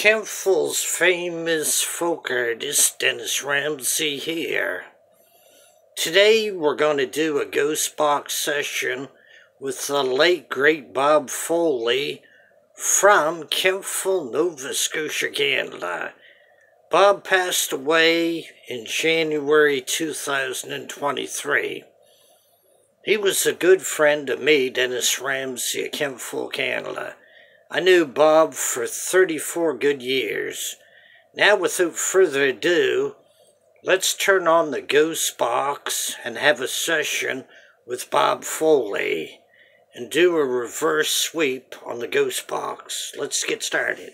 Kentville's famous folk artist Dennis Ramsay here. Today we're going to do a ghost box session with the late great Bob Foley from Kentville, Nova Scotia, Canada. Bob passed away in January 2023. He was a good friend of me, Dennis Ramsay of Kentville, Canada. I knew Bob for 34 good years. Now, without further ado, let's turn on the ghost box and have a session with Bob Foley and do a reverse sweep on the ghost box. Let's get started.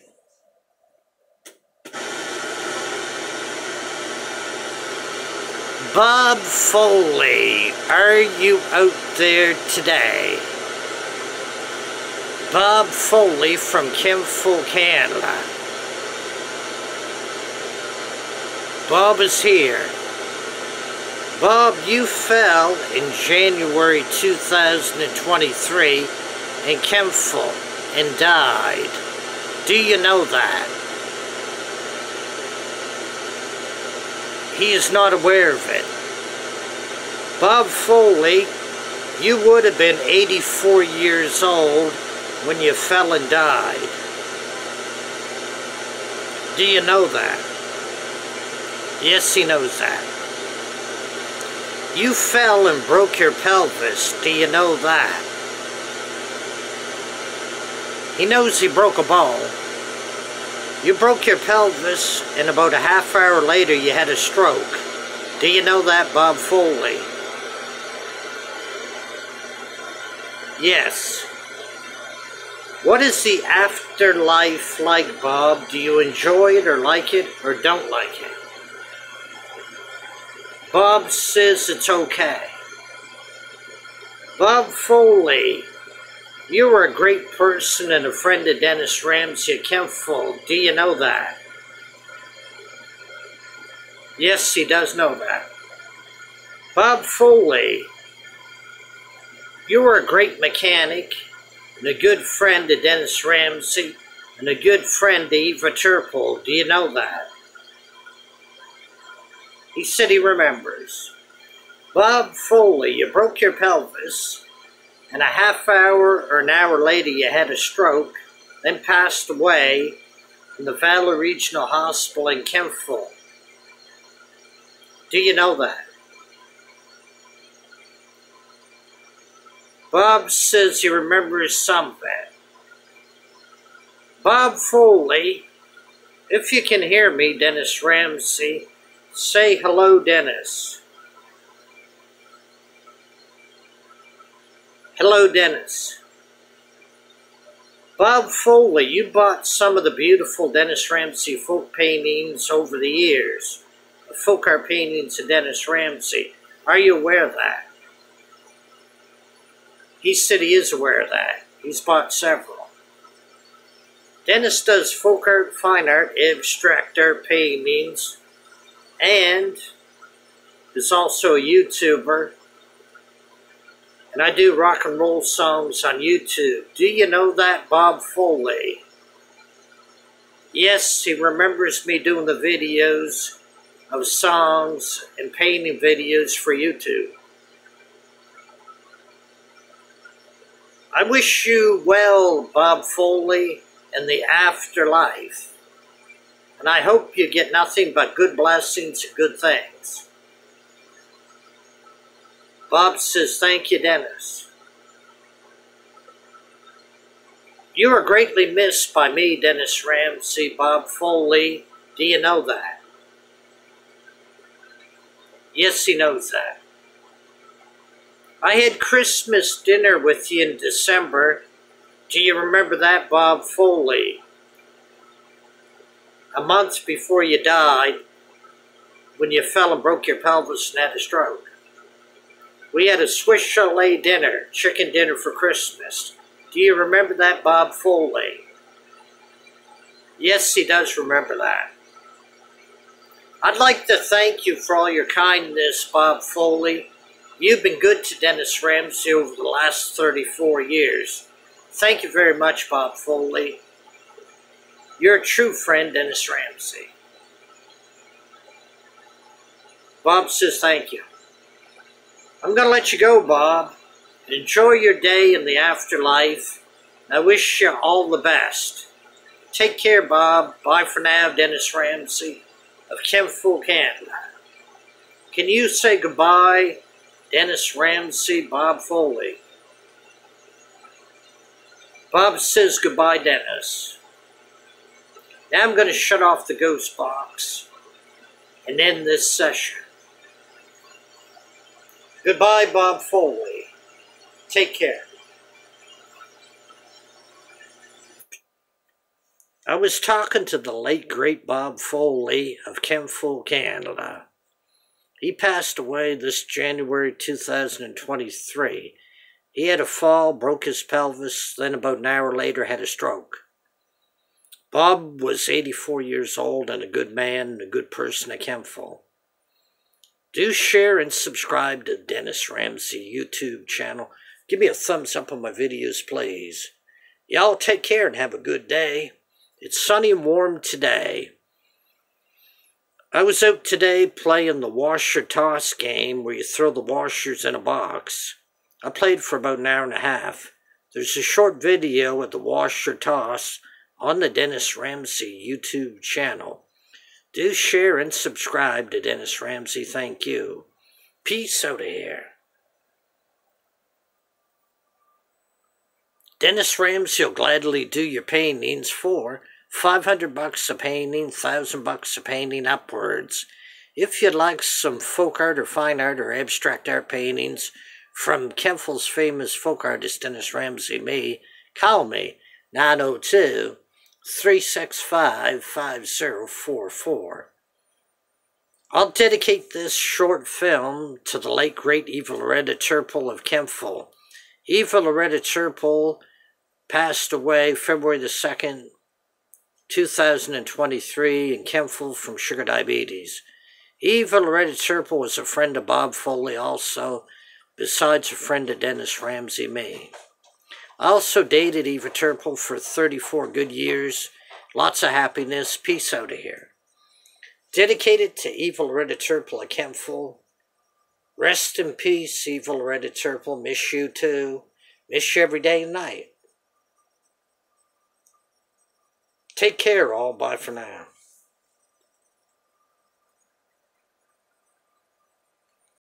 Bob Foley, are you out there today? Bob Foley from Kentville, Canada. Bob is here. Bob, you fell in January 2023 in Kentville and died. Do you know that? He is not aware of it. Bob Foley, you would have been 84 years old when you fell and died. Do you know that? Yes, he knows that. You fell and broke your pelvis. Do you know that? He knows he broke a ball. You broke your pelvis, and about a half hour later you had a stroke. Do you know that, Bob Foley? Yes. What is the afterlife like, Bob? Do you enjoy it or like it or don't like it? Bob says it's okay. Bob Foley, you are a great person and a friend of Dennis Ramsay at. Do you know that? Yes, he does know that. Bob Foley, you are a great mechanic and a good friend to Dennis Ramsay, and a good friend to Eva Turple. Do you know that? He said he remembers. Bob Foley, you broke your pelvis, and a half hour or an hour later you had a stroke, then passed away in the Valley Regional Hospital in Kentville. Do you know that? Bob says he remembers some it. Bob Foley, if you can hear me, Dennis Ramsay, say hello, Dennis. Hello, Dennis. Bob Foley, you bought some of the beautiful Dennis Ramsay folk paintings over the years. The folk art paintings of Dennis Ramsay. Are you aware of that? He said he is aware of that. He's bought several. Dennis does folk art, fine art, abstract art paintings, and is also a YouTuber. And I do rock and roll songs on YouTube. Do you know that, Bob Foley? Yes, he remembers me doing the videos of songs and painting videos for YouTube. I wish you well, Bob Foley, in the afterlife. And I hope you get nothing but good blessings and good things. Bob says, Thank you, Dennis. You are greatly missed by me, Dennis Ramsay, Bob Foley. Do you know that? Yes, he knows that. I had Christmas dinner with you in December. Do you remember that, Bob Foley? A month before you died, when you fell and broke your pelvis and had a stroke. We had a Swiss chalet dinner, chicken dinner for Christmas. Do you remember that, Bob Foley? Yes, he does remember that. I'd like to thank you for all your kindness, Bob Foley. You've been good to Dennis Ramsay over the last 34 years. Thank you very much, Bob Foley. Your true friend, Dennis Ramsay. Bob says thank you. I'm going to let you go, Bob. Enjoy your day in the afterlife. I wish you all the best. Take care, Bob. Bye for now, Dennis Ramsey of Kentville, Canada. Can you say goodbye, Dennis Ramsay, Bob Foley? Bob says goodbye, Dennis. Now I'm going to shut off the ghost box and end this session. Goodbye, Bob Foley. Take care. I was talking to the late great Bob Foley of Kentville, Canada. He passed away this January 2023. He had a fall, broke his pelvis, then about an hour later had a stroke. Bob was 84 years old and a good man and a good person at Kentville. Do share and subscribe to Dennis Ramsay YouTube channel. Give me a thumbs up on my videos, please. Y'all take care and have a good day. It's sunny and warm today. I was out today playing the washer toss game where you throw the washers in a box. I played for about an hour and a half. There's a short video of the washer toss on the Dennis Ramsay YouTube channel. Do share and subscribe to Dennis Ramsay. Thank you. Peace out of here. Dennis Ramsay will gladly do your paintings for 500 bucks a painting, 1000 bucks a painting upwards. If you'd like some folk art or fine art or abstract art paintings from Kentville's famous folk artist Dennis Ramsay, me, call me 902 365 5044. I'll dedicate this short film to the late great Eva Loretta Turple of Kentville. Eva Loretta Turple passed away February the 2nd, 2023 in Kentville from sugar diabetes. Eva Loretta Turple was a friend of Bob Foley also, besides a friend of Dennis Ramsay me. I also dated Eva Turple for 34 good years. Lots of happiness. Peace out of here. Dedicated to Eva Loretta Turple of Kentville. Rest in peace, Eva Loretta Turple. Miss you too. Miss you every day and night. Take care, all. Bye for now.